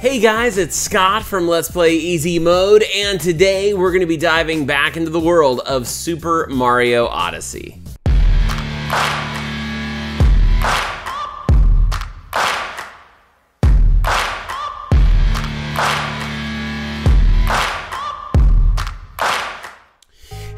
Hey guys, it's Scott from Let's Play Easy Mode, and today we're going to be diving back into the world of Super Mario Odyssey.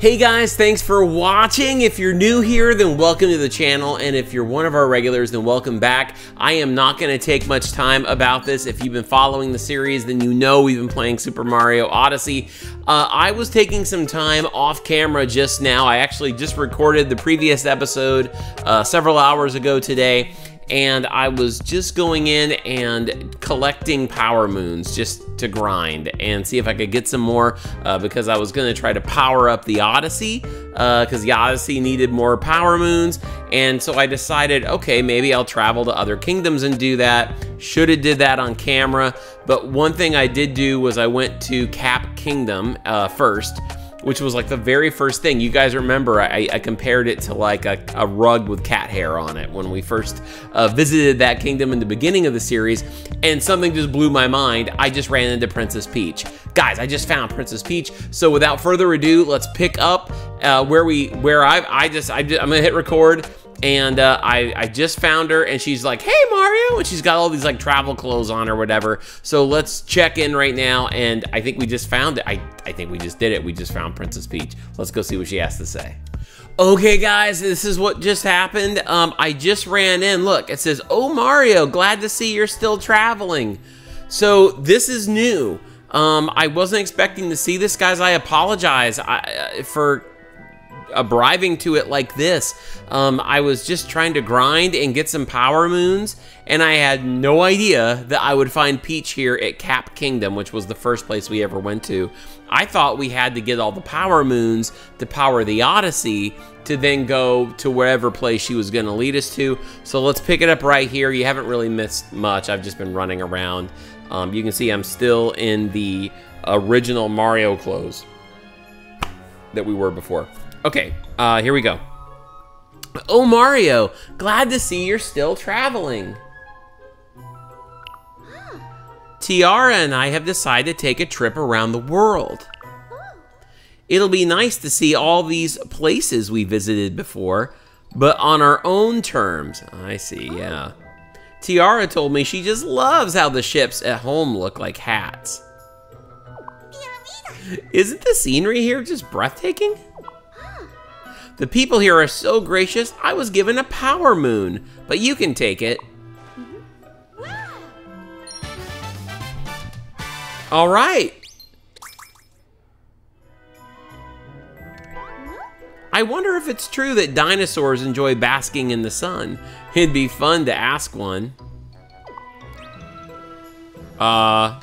Hey guys, thanks for watching. If you're new here, then welcome to the channel. And if you're one of our regulars, then welcome back. I am not gonna take much time about this. If you've been following the series, then you know we've been playing Super Mario Odyssey. Uh, I was taking some time off camera just now. I actually just recorded the previous episode uh, several hours ago today and I was just going in and collecting power moons just to grind and see if I could get some more uh, because I was going to try to power up the Odyssey because uh, the Odyssey needed more power moons. And so I decided okay maybe I'll travel to other kingdoms and do that. Should have did that on camera. But one thing I did do was I went to Cap Kingdom uh, first which was like the very first thing. You guys remember I, I compared it to like a, a, rug with cat hair on it when we first uh, visited that kingdom in the beginning of the series, and something just blew my mind. I just ran into Princess Peach. Guys, I just found Princess Peach. So without further ado, let's pick up uh, where we where I I just I just, I'm gonna hit record and uh, I, I just found her and she's like hey mario and she's got all these like travel clothes on or whatever so let's check in right now and i think we just found it i, I think we just did it we just found princess peach let's go see what she has to say Okay, guys, this is what just happened. Um, I just ran in. Look, it says, Oh, Mario, glad to see you're still traveling. So, this is new. Um, I wasn't expecting to see this, guys. I apologize I, uh, for arriving to it like this. Um, I was just trying to grind and get some power moons, and I had no idea that I would find Peach here at Cap Kingdom, which was the first place we ever went to. I thought we had to get all the power moons to power the Odyssey to then go to wherever place she was going to lead us to. So let's pick it up right here. You haven't really missed much. I've just been running around. Um, you can see I'm still in the original Mario clothes that we were before. Okay, uh, here we go. Oh, Mario, glad to see you're still traveling. Tiara and I have decided to take a trip around the world. It'll be nice to see all these places we visited before, but on our own terms. I see, yeah. Tiara told me she just loves how the ships at home look like hats. Isn't the scenery here just breathtaking? The people here are so gracious, I was given a power moon, but you can take it. All right. I wonder if it's true that dinosaurs enjoy basking in the sun. It'd be fun to ask one. Uh...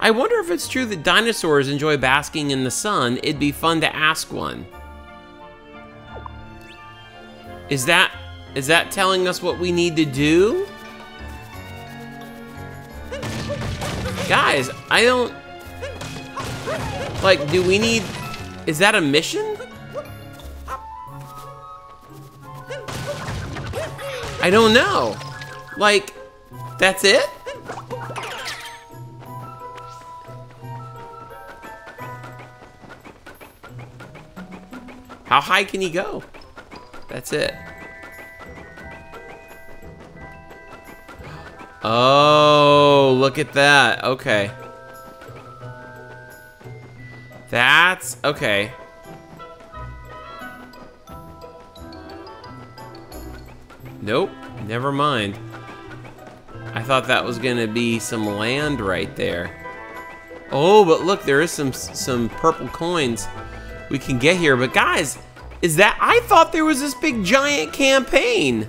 I wonder if it's true that dinosaurs enjoy basking in the sun. It'd be fun to ask one. Is that is that telling us what we need to do? Guys, I don't like do we need is that a mission? I don't know. Like that's it? How high can he go? That's it. Oh, look at that. Okay. That's okay. Nope, never mind. I thought that was gonna be some land right there. Oh, but look, there is some some purple coins we can get here. But guys, is that, I thought there was this big giant campaign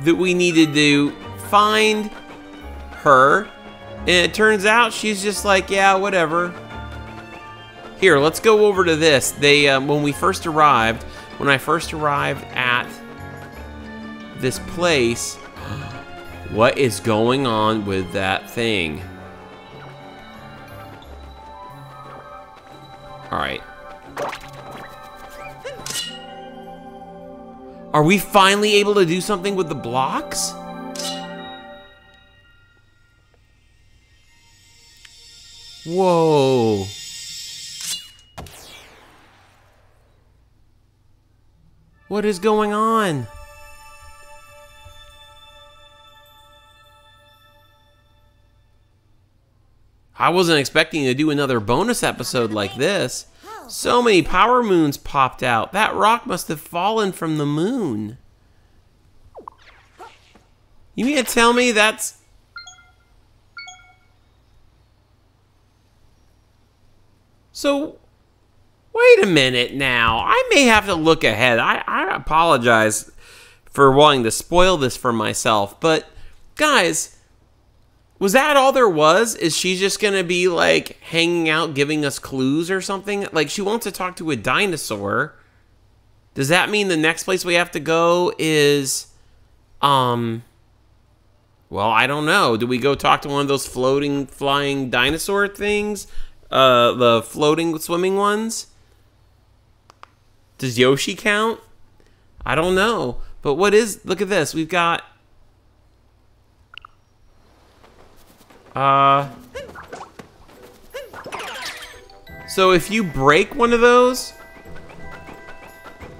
that we needed to find her. And it turns out she's just like, yeah, whatever. Here, let's go over to this. They, um, when we first arrived, when I first arrived at this place, what is going on with that thing? Are we finally able to do something with the blocks? Whoa. What is going on? I wasn't expecting to do another bonus episode like this. So many power moons popped out. That rock must have fallen from the moon. You mean to tell me that's... So, wait a minute now. I may have to look ahead. I, I apologize for wanting to spoil this for myself. But, guys, was that all there was? Is she just going to be, like, hanging out giving us clues or something? Like, she wants to talk to a dinosaur. Does that mean the next place we have to go is... Um... Well, I don't know. Do we go talk to one of those floating, flying dinosaur things? Uh, the floating, swimming ones? Does Yoshi count? I don't know. But what is... Look at this. We've got... Uh... So if you break one of those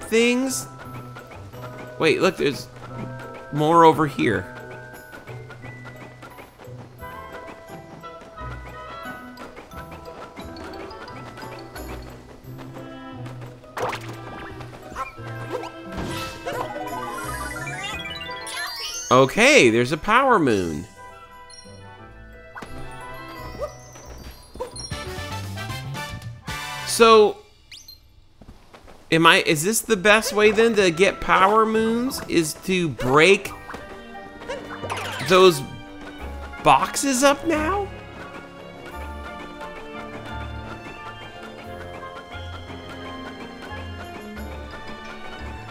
things... Wait, look, there's more over here. Okay, there's a power moon. So, am I, is this the best way then to get power moons? Is to break those boxes up now?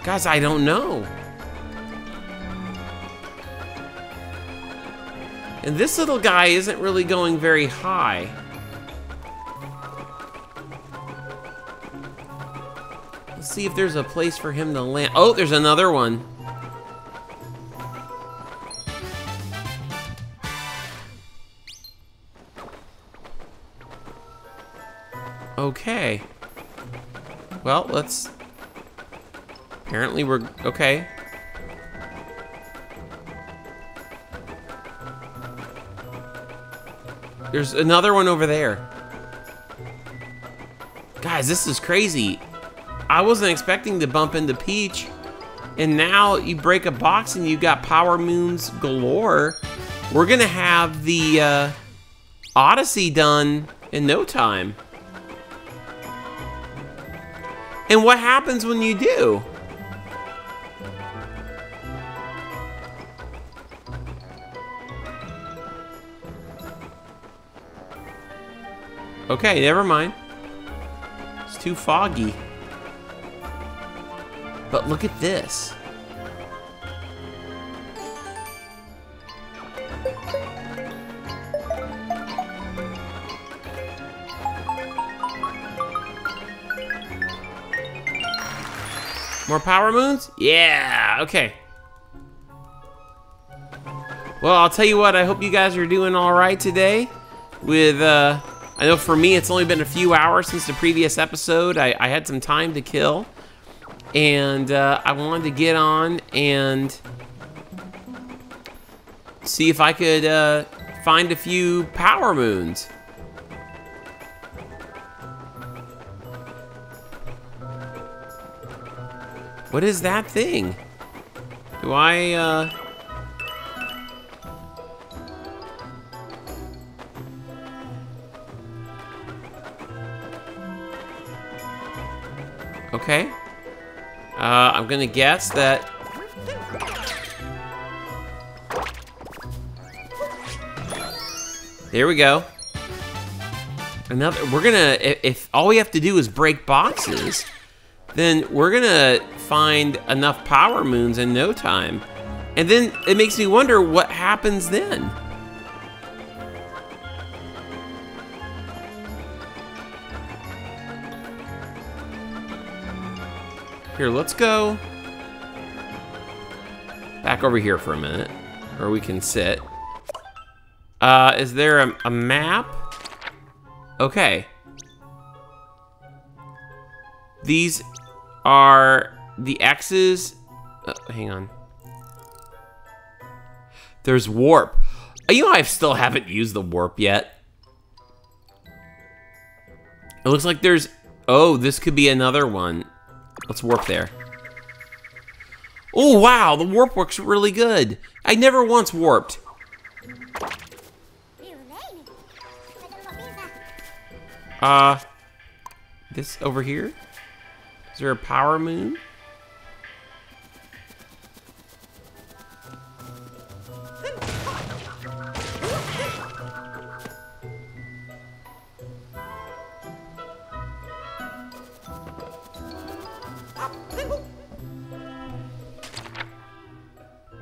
Guys, I don't know. And this little guy isn't really going very high. See if there's a place for him to land. Oh, there's another one. Okay. Well, let's... Apparently we're... Okay. There's another one over there. Guys, this is crazy. I wasn't expecting to bump into Peach. And now you break a box and you got Power Moons galore. We're to have the uh, Odyssey done in no time. And what happens when you do? Okay, never mind. It's too foggy. But look at this. More power moons? Yeah, okay. Well, I'll tell you what, I hope you guys are doing all right today with uh, I know for me, it's only been a few hours since the previous episode. I, I had some time to kill. And uh, I wanted to get on and see if I could uh, find a few power moons. What is that thing? Do I, uh... I'm gonna guess that... There we go. Another, we're gonna, if, if all we have to do is break boxes, then we're gonna find enough power moons in no time. And then it makes me wonder what happens then. Here, let's go back over here for a minute, or we can sit. Uh, is there a, a map? Okay. These are the X's. Oh, hang on. There's warp. You know, I still haven't used the warp yet. It looks like there's... Oh, this could be another one. Let's warp there. Oh, wow, the warp works really good. I never once warped. Uh, this over here? Is there a power moon?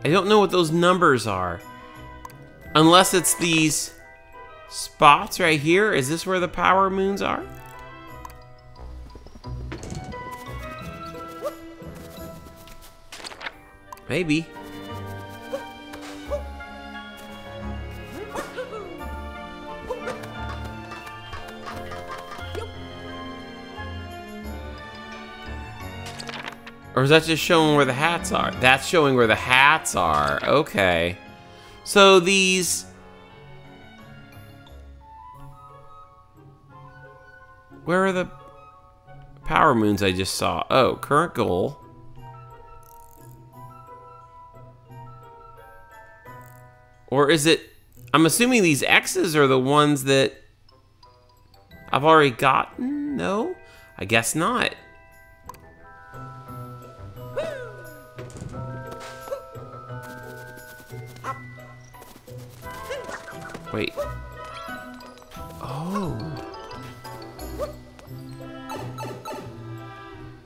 I don't know what those numbers are. Unless it's these spots right here. Is this where the power moons are? Maybe. Or is that just showing where the hats are? That's showing where the hats are. Okay. So these... Where are the power moons I just saw? Oh, current goal. Or is it... I'm assuming these X's are the ones that I've already gotten? No? I guess not. Wait. Oh.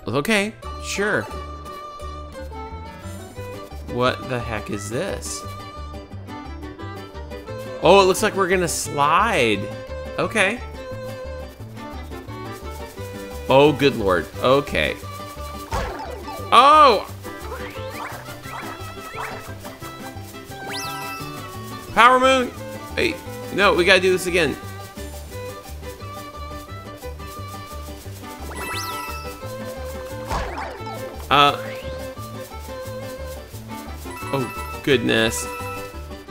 Okay, sure. What the heck is this? Oh, it looks like we're gonna slide. Okay. Oh, good lord. Okay. Oh! Power Moon! Wait, no, we gotta do this again. Uh. Oh, goodness.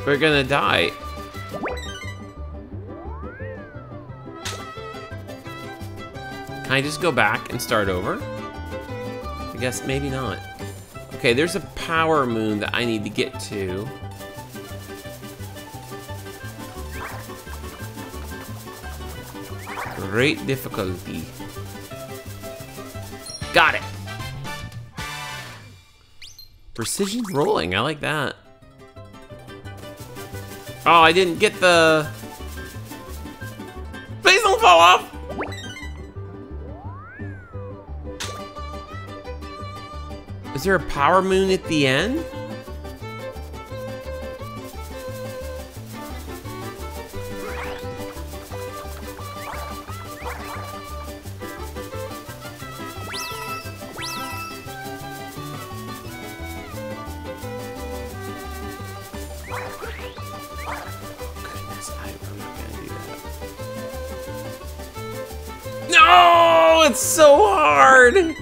We're gonna die. Can I just go back and start over? I guess maybe not. Okay, there's a power moon that I need to get to. Great difficulty. Got it. Precision rolling, I like that. Oh, I didn't get the... Please don't fall off! Is there a power moon at the end? No, it's so hard.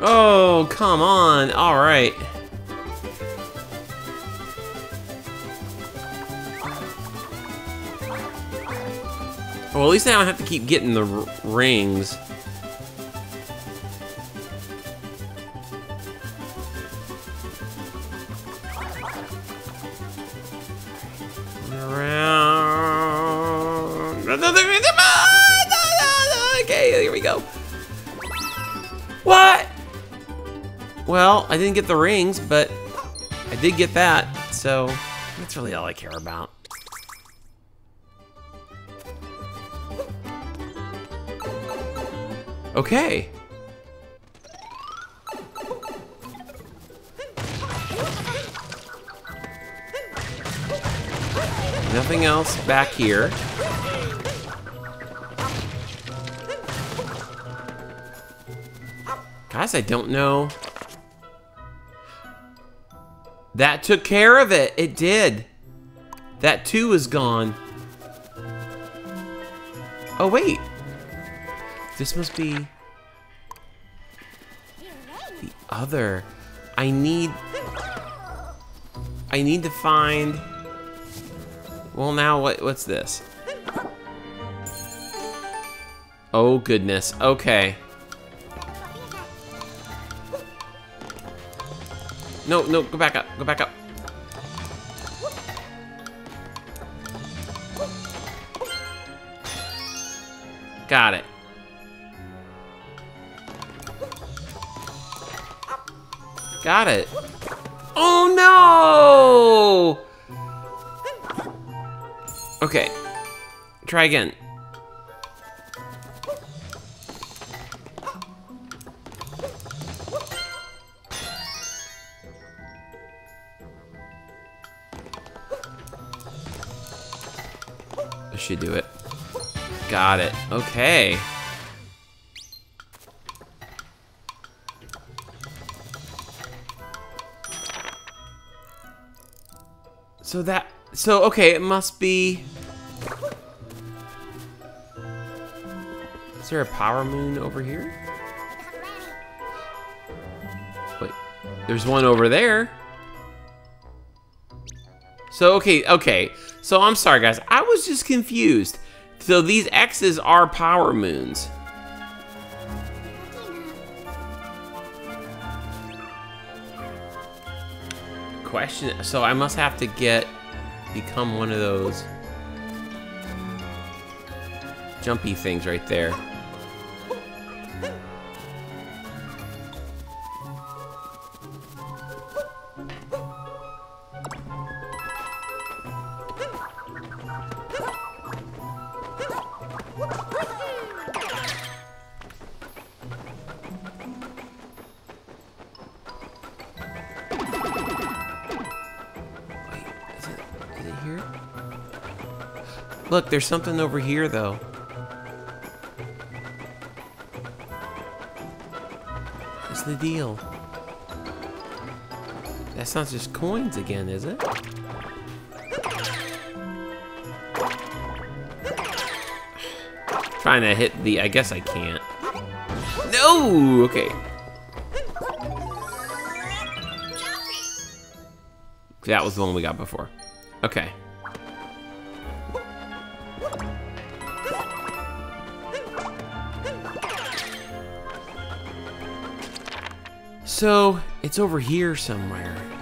Oh, come on. All right. Well, at least now I don't have to keep getting the rings. I didn't get the rings, but I did get that, so that's really all I care about. Okay. Nothing else back here. Guys, I don't know. That took care of it. It did. That two is gone. Oh, wait. This must be the other. I need... I need to find... Well, now what? what's this? Oh, goodness. Okay. No, no, go back up. Go back up. Got it. Got it. Oh no! Okay. Try again. Okay. So that, so okay, it must be. Is there a power moon over here? Wait, there's one over there. So, okay, okay. So, I'm sorry, guys. I was just confused. So, these X's are power moons. Question. So, I must have to get... Become one of those... Jumpy things right there. Look, there's something over here, though. What's the deal? That's not just coins again, is it? Trying to hit the... I guess I can't. No! Okay. That was the one we got before. Okay. So, it's over here somewhere.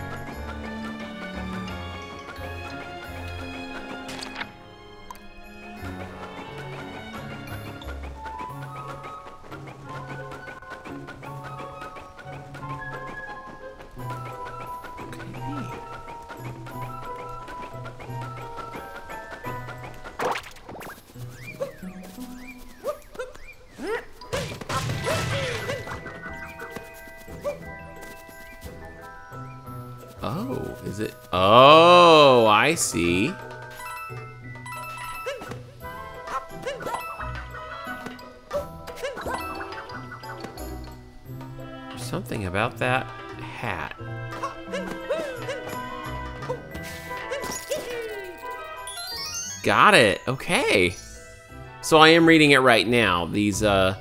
So I am reading it right now. These, uh,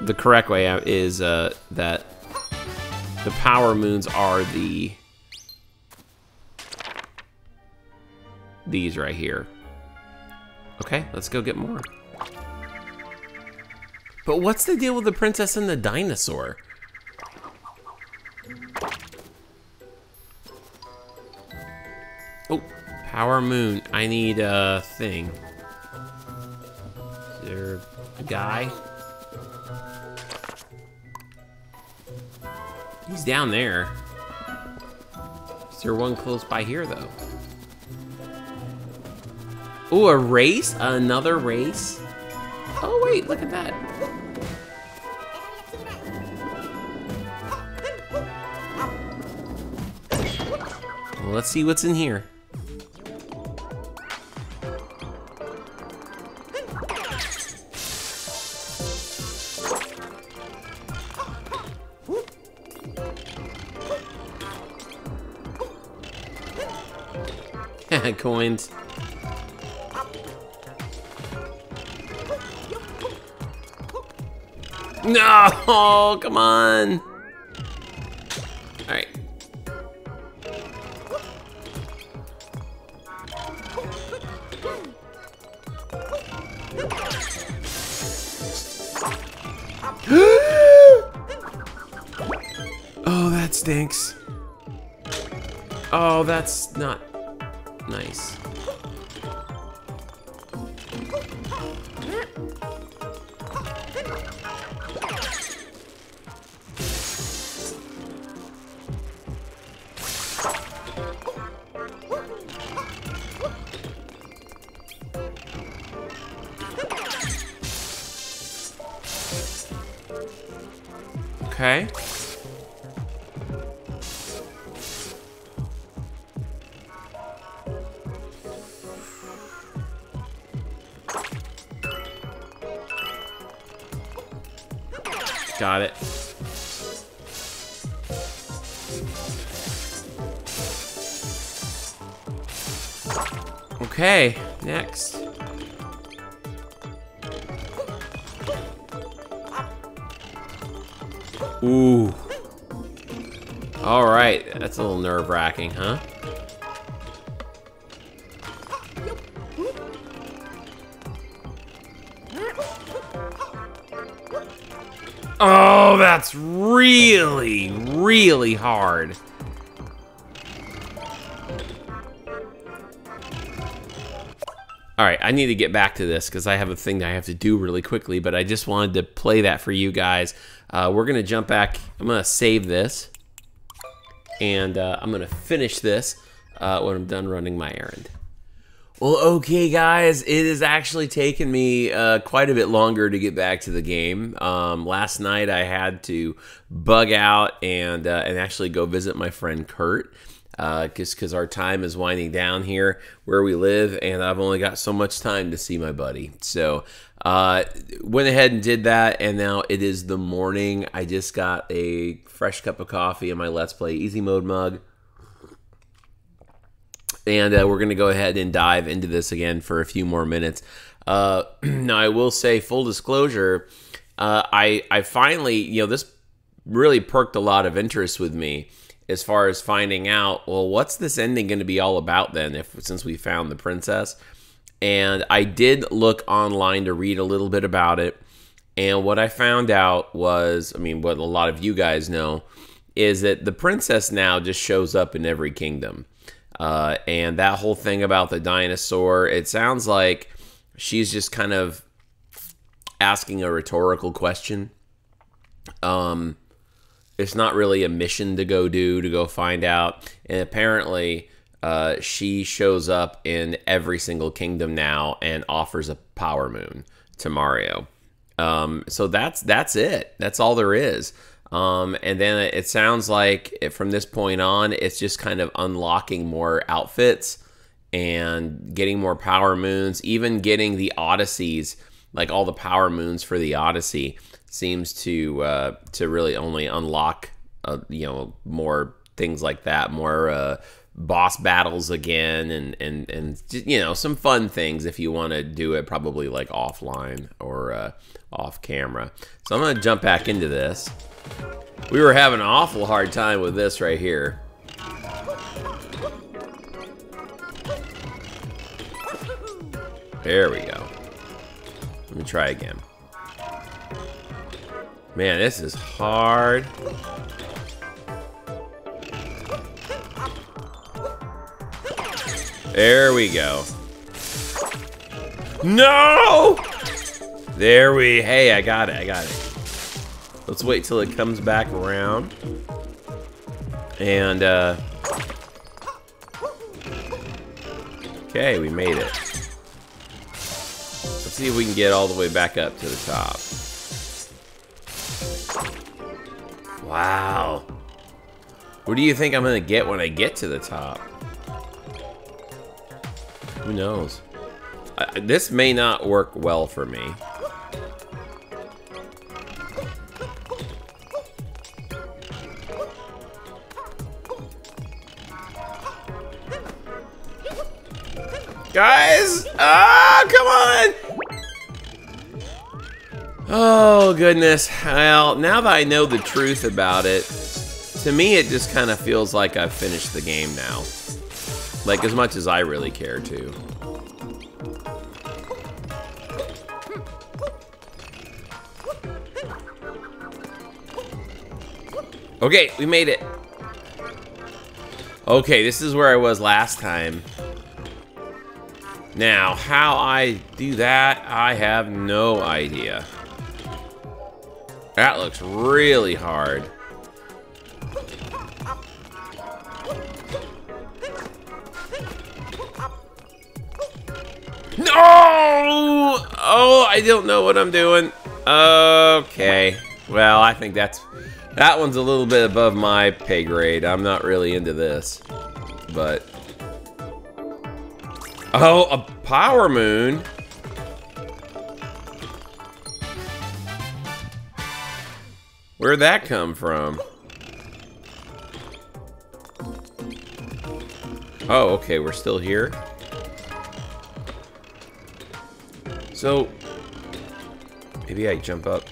the correct way is, uh, that the power moons are the these right here. Okay, let's go get more. But what's the deal with the princess and the dinosaur? Oh, power moon. I need a thing. Guy? He's down there. Is there one close by here, though? Ooh, a race? Another race? Oh, wait, look at that. Well, let's see what's in here. coins. No! Oh, come on! Okay. Huh? Oh, that's really, really hard. All right, I need to get back to this because I have a thing that I have to do really quickly, but I just wanted to play that for you guys. Uh, we're going to jump back. I'm going to save this, and uh, I'm to finish this uh, when I'm done running my errand. Well, okay, guys, it has actually taken me uh, quite a bit longer to get back to the game. Um, last night I had to bug out and uh, and actually go visit my friend Kurt because uh, our time is winding down here where we live, and I've only got so much time to see my buddy. So uh, went ahead and did that, and now it is the morning. I just got a fresh cup of coffee in my Let's Play Easy Mode mug. And uh, we're going to go ahead and dive into this again for a few more minutes. Uh, now, I will say, full disclosure, uh, I, I finally, you know, this really perked a lot of interest with me as far as finding out, well, what's this ending going to be all about then, if since we found the princess? And I did look online to read a little bit about it. And what I found out was, I mean, what a lot of you guys know, is that the princess now just shows up in every kingdom. Uh, and that whole thing about the dinosaur, it sounds like she's just kind of asking a rhetorical question. Um, it's not really a mission to go do, to go find out. And apparently, uh, she shows up in every single kingdom now and offers a power moon to Mario. Um, so that's that's it. That's all there is. Um, and then it sounds like it, from this point on, it's just kind of unlocking more outfits and getting more power moons, even getting the Odysseys, like all the power moons for the Odyssey, seems to uh, to really only unlock uh, you know more things like that, more uh, boss battles again, and and and you know some fun things if you want to do it probably like offline or uh, off camera. So I'm gonna jump back into this. We were having an awful hard time with this right here. There we go. Let me try again. Man, this is hard. There we go. No! There we, hey, I got it, I got it. Let's wait till it comes back around. And, uh... Okay, we made it. Let's see if we can get all the way back up to the top. Wow. What do you think I'm gonna get when I get to the top? Who knows? I, this may not work well for me. Guys! Ah, come on! Oh, goodness. Well, now that I know the truth about it, to me it just kind of feels like I've finished the game now. Like, as much as I really care to. Okay, we made it. Okay, this is where I was last time. Now, how I do that, I have no idea. That looks really hard. No! Oh, I don't know what I'm doing. Okay. Well, I think that's... That one's a little bit above my pay grade. I'm not really into this. But... Oh, a power moon? Where'd that come from? Oh, okay, we're still here. So, maybe I jump up.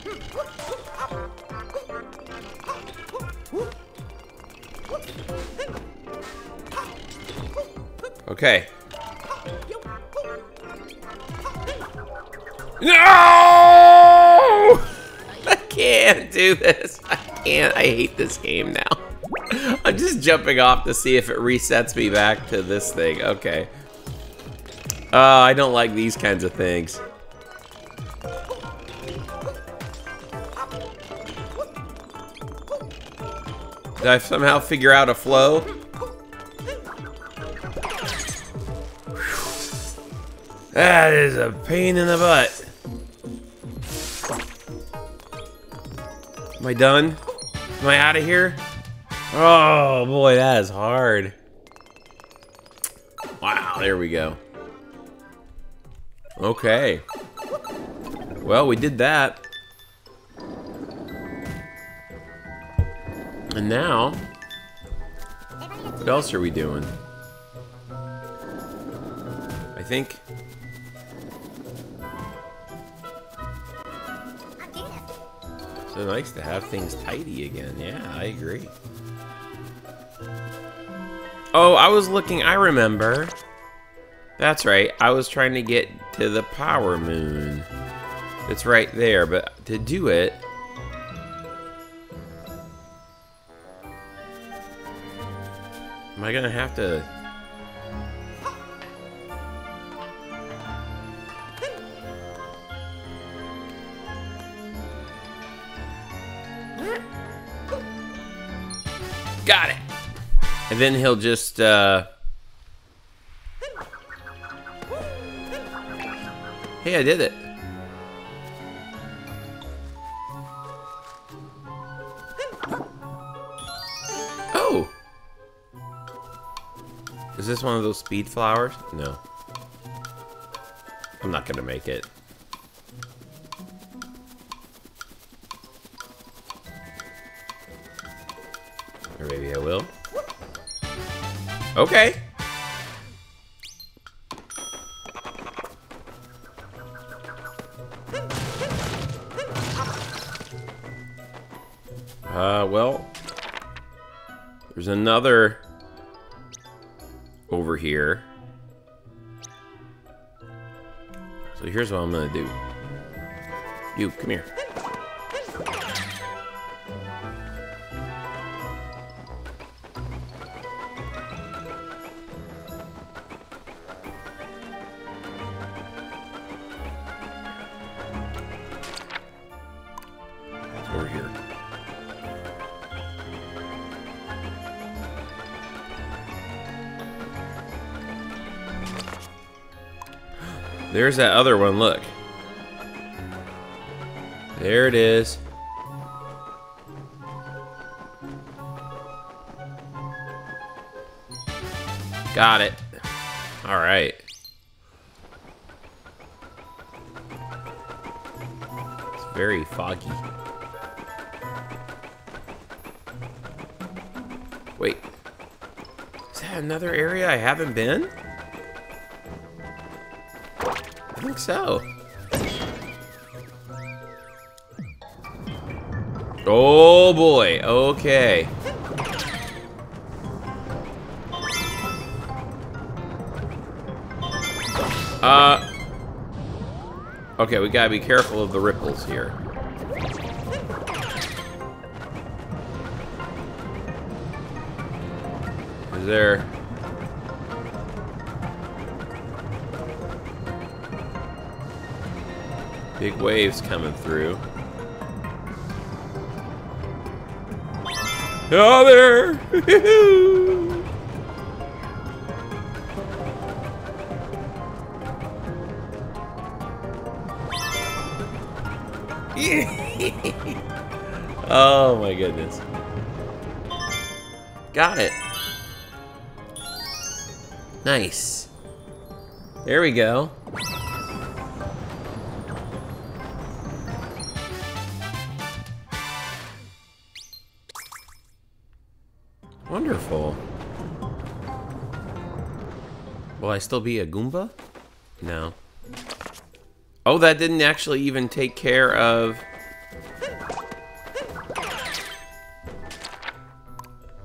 Okay. No! Can't do this. I can't. I hate this game now. I'm just jumping off to see if it resets me back to this thing. Okay. Uh, I don't like these kinds of things. Did I somehow figure out a flow? That is a pain in the butt. Am I done? Am I out of here? Oh boy, that is hard. Wow, there we go. Okay. Well, we did that. And now, what else are we doing? I think So nice to have things tidy again. Yeah, I agree. Oh, I was looking, I remember. That's right, I was trying to get to the power moon. It's right there, but to do it... Am I gonna have to... Got it. And then he'll just, uh... Hey, I did it. Oh! Is this one of those speed flowers? No. I'm not gonna make it. Okay. Uh, well, there's another over here. So here's what I'm gonna do. You, come here. There's that other one, look. There it is. Got it. All right. It's very foggy. Wait. Is that another area I haven't been? Think so. Oh boy, okay. Uh, okay, we gotta be careful of the ripples here. Is there... Big waves coming through. Oh, there! oh my goodness. Got it. Nice. There we go. Still be a Goomba? No. Oh, that didn't actually even take care of...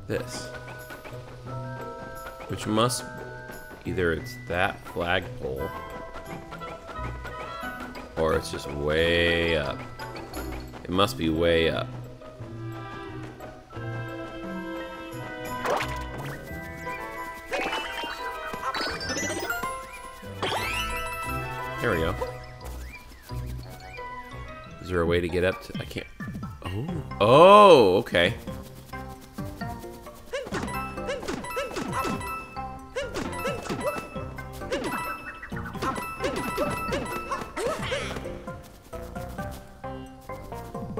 This. Which must... Either it's that flagpole... Or it's just way up. It must be way up. There we go. Is there a way to get up to... I can't... Oh. Oh, okay.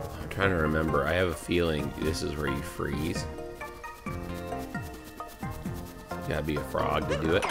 I'm trying to remember. I have a feeling this is where you freeze. Gotta be a frog to do it.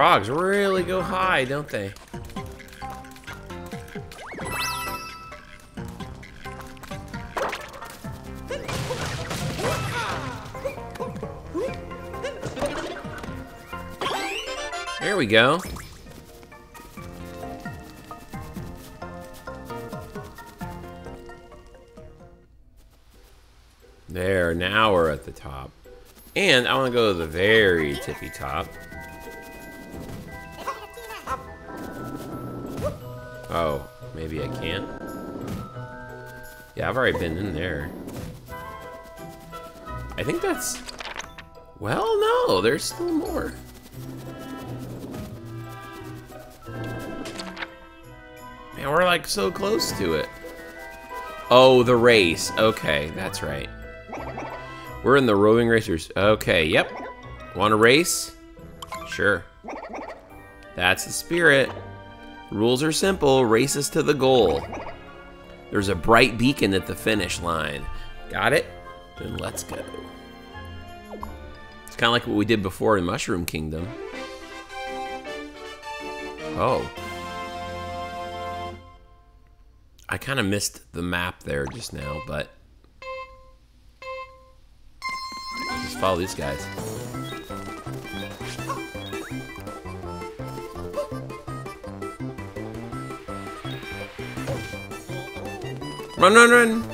Frogs really go high, don't they? There we go. There, now we're at the top. And I want to go to the very tippy top. Maybe I can't. Yeah, I've already been in there. I think that's... Well, no, there's still more. Man, we're like so close to it. Oh, the race. Okay, that's right. We're in the Roving Racers. Okay, yep. Want to race? Sure. That's the spirit. Rules are simple. Races to the goal. There's a bright beacon at the finish line. Got it? Then let's go. It's kind of like what we did before in Mushroom Kingdom. Oh. I kind of missed the map there just now, but... Just follow these guys. Run, run, run!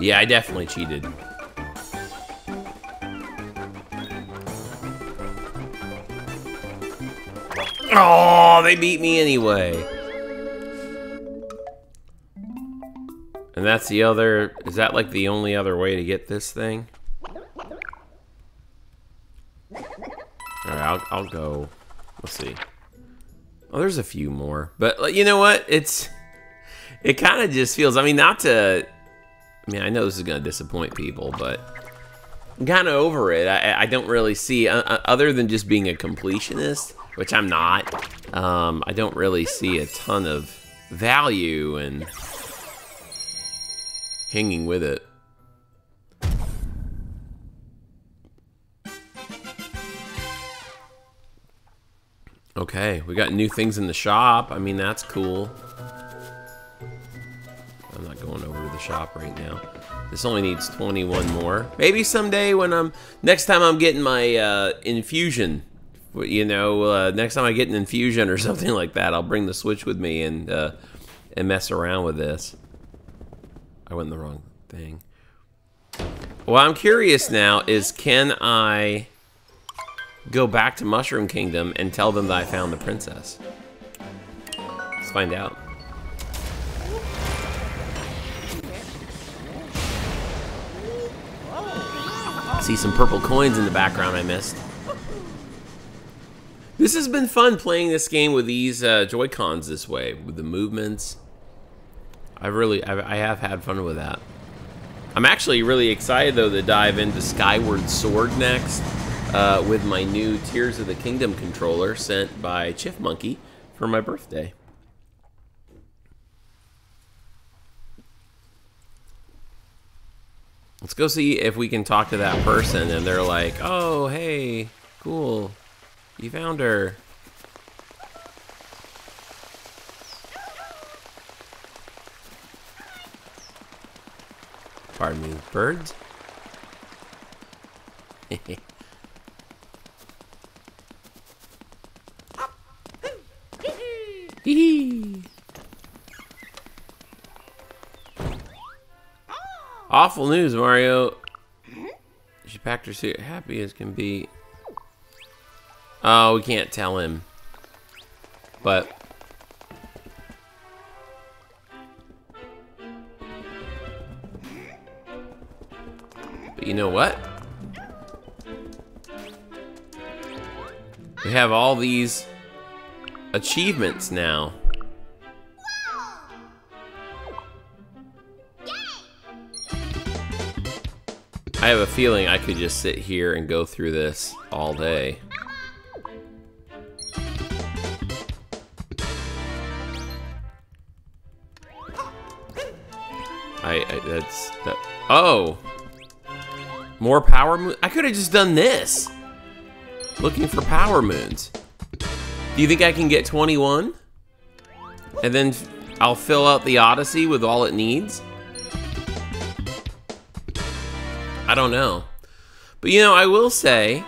Yeah, I definitely cheated. they beat me anyway. And that's the other... Is that like the only other way to get this thing? Alright, I'll, I'll go. Let's see. Oh, there's a few more. But you know what? It's... It kind of just feels... I mean, not to... I mean, I know this is going to disappoint people, but... I'm kind of over it. I, I don't really see... Uh, uh other than just being a completionist which I'm not. Um, I don't really see a ton of value in hanging with it. Okay, we got new things in the shop. I mean, that's cool. I'm not going over to the shop right now. This only needs 21 more. Maybe someday when I'm, next time I'm getting my uh, infusion, you know, uh, next time I get an infusion or something like that, I'll bring the Switch with me and, uh, and mess around with this. I went in the wrong thing. What I'm curious now is can I go back to Mushroom Kingdom and tell them that I found the princess? Let's find out. See some purple coins in the background I missed. This has been fun playing this game with these uh, Joy-Cons this way, with the movements. I really, I, I have had fun with that. I'm actually really excited though to dive into Skyward Sword next uh, with my new Tears of the Kingdom controller sent by Chiff Monkey for my birthday. Let's go see if we can talk to that person and they're like, oh, hey, cool. You found her. Pardon me, birds? Awful news, Mario. She packed her suit happy as can be. Oh, we can't tell him. But... But you know what? We have all these achievements now. I have a feeling I could just sit here and go through this all day. That's that. Oh, more power moon. I could have just done this. Looking for power moons. Do you think I can get 21? And then I'll fill out the Odyssey with all it needs? I don't know. But you know, I will say,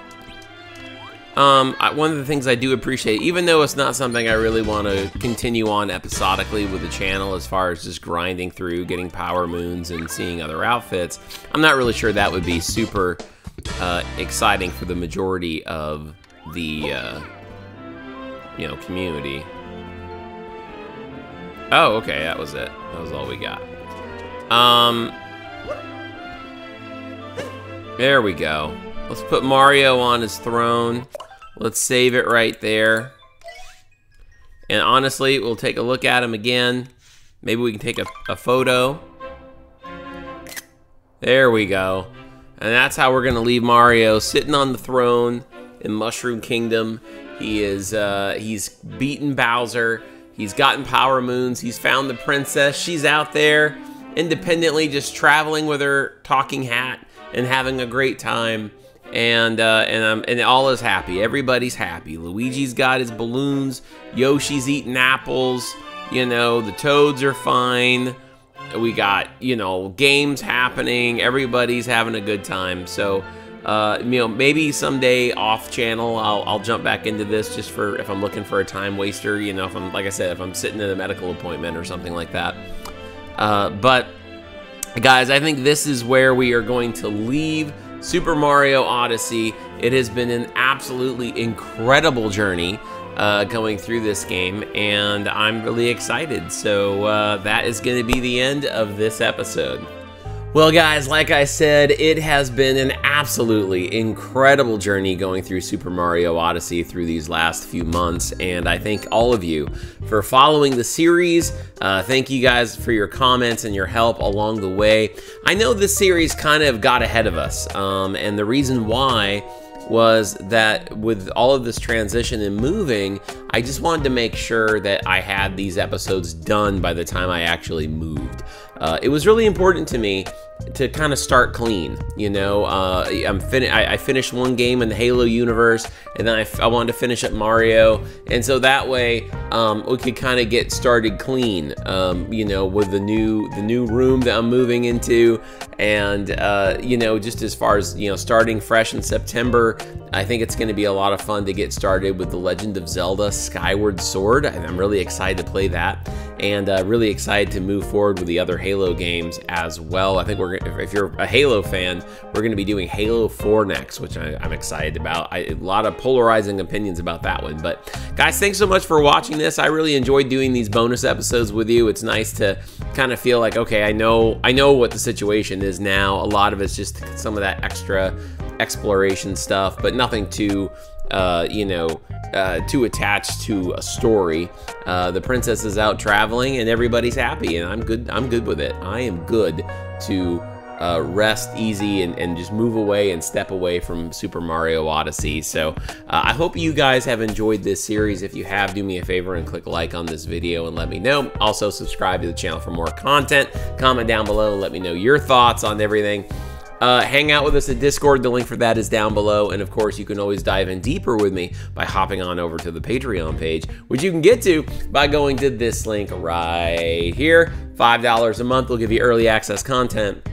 um, I, one of the things I do appreciate, even though it's not something I really want to continue on episodically with the channel as far as just grinding through, getting power moons and seeing other outfits, I'm not really sure that would be super uh, exciting for the majority of the, uh, you know, community. Oh, okay, that was it. That was all we got. Um, there we go. Let's put Mario on his throne. Let's save it right there. And honestly, we'll take a look at him again. Maybe we can take a, a photo. There we go. And that's how we're going to leave Mario sitting on the throne in Mushroom Kingdom. He is, uh, he's beaten Bowser. He's gotten Power Moons. He's found the princess. She's out there independently just traveling with her talking hat and having a great time. And uh, and um, and all is happy. Everybody's happy. Luigi's got his balloons. Yoshi's eating apples. You know the toads are fine. We got you know games happening. Everybody's having a good time. So. Uh, you know, maybe someday off channel, I'll, I'll jump back into this just for if I'm looking for a time waster. You know, if I'm like I said, if I'm sitting in a medical appointment or something like that. Uh, but Guys, I think this is where we are going to leave Super Mario Odyssey. It has been an absolutely incredible journey uh, going through this game, and I'm really excited. So uh, that is going to be the end of this episode. Well, guys, like I said, it has been an absolutely incredible journey going through Super Mario Odyssey through these last few months, and I thank all of you for following the series. Uh, thank you guys for your comments and your help along the way. I know this series kind of got ahead of us, um, and the reason why was that with all of this transition and moving, I just wanted to make sure that I had these episodes done by the time I actually moved. Uh, it was really important to me to kind of start clean. You know, uh, I'm fin- I, I, finished one game in the Halo universe, and then I, wanted to finish up Mario, and so that way um, we could kind of get started clean. Um, you know, with the new the new room that I'm moving into, and uh, you know, just as far as you know, starting fresh in September, I think it's going to be a lot of fun to get started with the Legend of Zelda: Skyward Sword. I'm really excited to play that, and uh, really excited to move forward with the other Halo games as well. I think we're if you're a Halo fan, we're going to be doing Halo 4 next, which I, am excited about. I, a lot of polarizing opinions about that one. But guys, thanks so much for watching this. I really enjoyed doing these bonus episodes with you. It's nice to kind of feel like, okay, I know, I know what the situation is now. A lot of it's just some of that extra exploration stuff, but nothing too, uh, you know, uh, too attached to a story. Uh, the princess is out traveling and everybody's happy, and I'm good. I'm good with it. I am good to uh, rest easy and, and, just move away and step away from Super Mario Odyssey. So uh, I hope you guys have enjoyed this series. If you have, do me a favor and click like on this video and let me know. Also subscribe to the channel for more content. Comment down below and let me know your thoughts on everything. Uh, hang out with us at Discord. The link for that is down below. And of course, you can always dive in deeper with me by hopping on over to the Patreon page, which you can get to by going to this link right here. $5 a month will give you early access content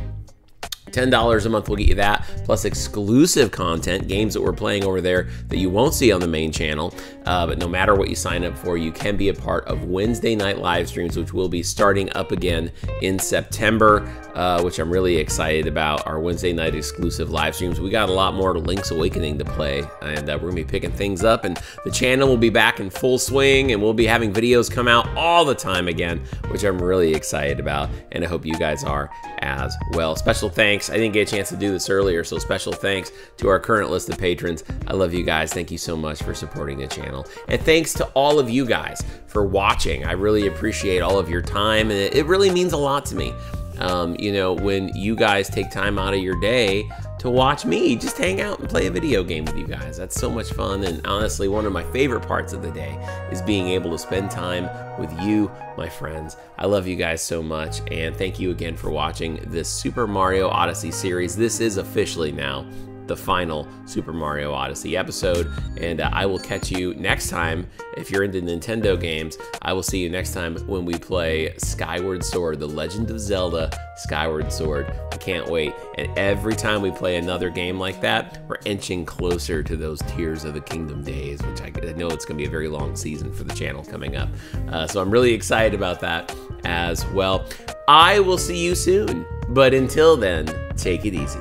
$10 a month will get you that, plus exclusive content, games that we're playing over there that you won't see on the main channel. Uh, but no matter what you sign up for, you can be a part of Wednesday night live streams, which will be starting up again in September, uh, which I'm really excited about. Our Wednesday night exclusive live streams. We got a lot more Link's Awakening to play, and uh, we're going to be picking things up. And the channel will be back in full swing, and we'll be having videos come out all the time again, which I'm really excited about. And I hope you guys are as well. Special thanks. I didn't get a chance to do this earlier, so special thanks to our current list of patrons. I love you guys. Thank you so much for supporting the channel. And thanks to all of you guys for watching. I really appreciate all of your time, and it really means a lot to me. Um, you know, when you guys take time out of your day to watch me just hang out and play a video game with you guys. That's so much fun. And honestly, one of my favorite parts of the day is being able to spend time with you, my friends. I love you guys so much. And thank you again for watching this Super Mario Odyssey series. This is officially now the final Super Mario Odyssey episode. And uh, I will catch you next time. If you're into Nintendo games, I will see you next time when we play Skyward Sword, The Legend of Zelda Skyward Sword. I can't wait. And every time we play another game like that, we're inching closer to those Tears of the Kingdom days, which I, know it's going to be a very long season for the channel coming up. Uh, so I'm really excited about that as well. I will see you soon. But until then, take it easy.